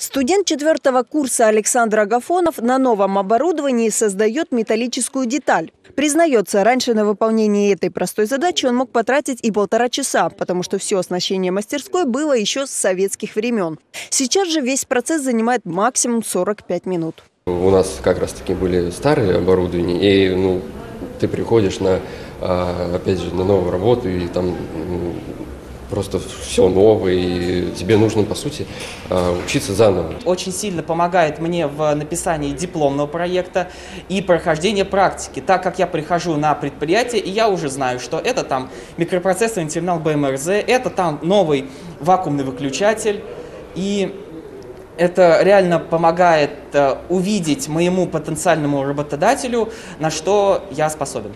Студент четвертого курса Александр Агафонов на новом оборудовании создает металлическую деталь. Признается, раньше на выполнение этой простой задачи он мог потратить и полтора часа, потому что все оснащение мастерской было еще с советских времен. Сейчас же весь процесс занимает максимум 45 минут. У нас как раз таки были старые оборудования, и ну, ты приходишь на, а, опять же, на новую работу, и там просто все новое, и тебе нужно, по сути, а, учиться заново. Очень сильно помогает мне в написании дипломного проекта и прохождении практики, так как я прихожу на предприятие, и я уже знаю, что это там микропроцессорный терминал БМРЗ, это там новый вакуумный выключатель, и это реально помогает э, увидеть моему потенциальному работодателю, на что я способен.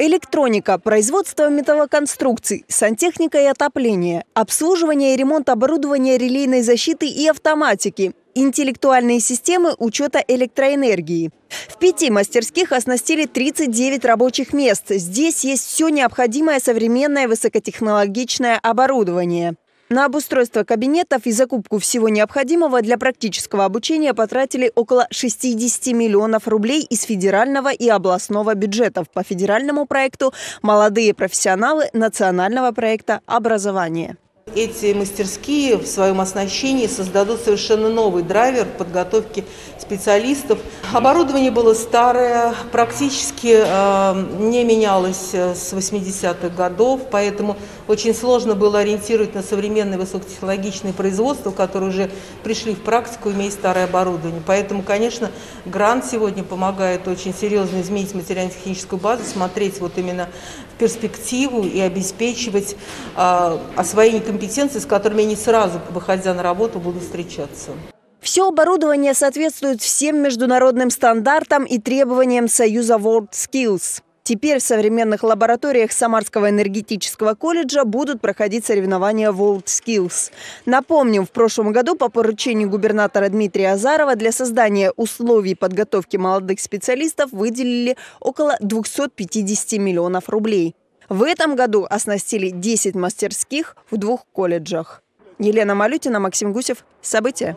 Электроника, производство металлоконструкций, сантехника и отопление, обслуживание и ремонт оборудования релейной защиты и автоматики, интеллектуальные системы учета электроэнергии. В пяти мастерских оснастили 39 рабочих мест. Здесь есть все необходимое современное высокотехнологичное оборудование. На обустройство кабинетов и закупку всего необходимого для практического обучения потратили около 60 миллионов рублей из федерального и областного бюджетов по федеральному проекту «Молодые профессионалы» национального проекта «Образование». Эти мастерские в своем оснащении создадут совершенно новый драйвер подготовки специалистов. Оборудование было старое, практически э, не менялось э, с 80-х годов, поэтому очень сложно было ориентировать на современные высокотехнологичные производства, которые уже пришли в практику, имея старое оборудование. Поэтому, конечно, грант сегодня помогает очень серьезно изменить материально-техническую базу, смотреть вот именно в перспективу и обеспечивать э, освоение компетенций, с которыми они сразу, выходя на работу, будут встречаться. Все оборудование соответствует всем международным стандартам и требованиям Союза World Skills. Теперь в современных лабораториях Самарского энергетического колледжа будут проходить соревнования World Skills. Напомним, в прошлом году по поручению губернатора Дмитрия Азарова для создания условий подготовки молодых специалистов выделили около 250 миллионов рублей. В этом году оснастили 10 мастерских в двух колледжах. Елена Малютина, Максим Гусев. События.